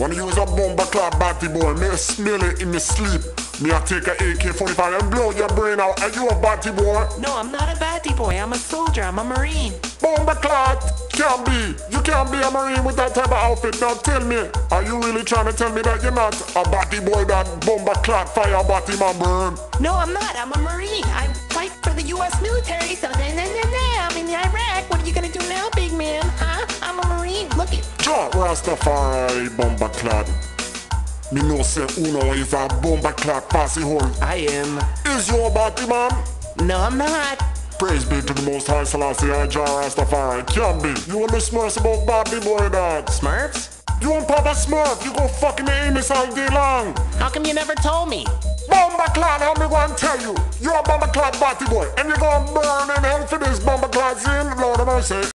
Wanna use a bomber clap batty boy, me smell it in me sleep. Me I take a AK-45 and blow your brain out. Are you a batty boy? No, I'm not a batty boy. I'm a soldier. I'm a marine. Bomber clot can't be. You can't be a marine with that type of outfit. Now tell me, are you really trying to tell me that you're not a batty boy that bomber clot fire batty man burn? No, I'm not. I'm a marine. I fight for the U.S. military. So then, then, then, then, John Rastafari bomber clot. Me know say Uno is a bomber clot passy hole. I am. Is you a batty man? No, I'm not. Praise be to the most high Selassie I Jah Rastafari. Can be. You and the Smurfs about Bobby boy dog. Smurfs? You and Papa Smurf, you go fucking Amos all day long. How come you never told me? Bomber clan, how me go and tell you? You're a bomber clan batty boy, and you're gonna burn in hell for this bomber clan sin, Lord of mercy.